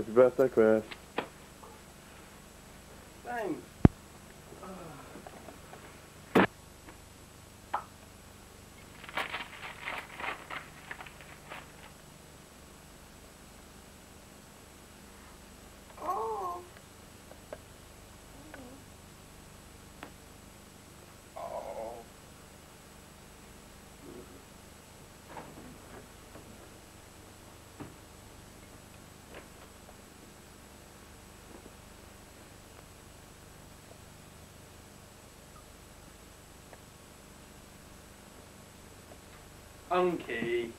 Happy birthday, Chris. Thanks. Unky.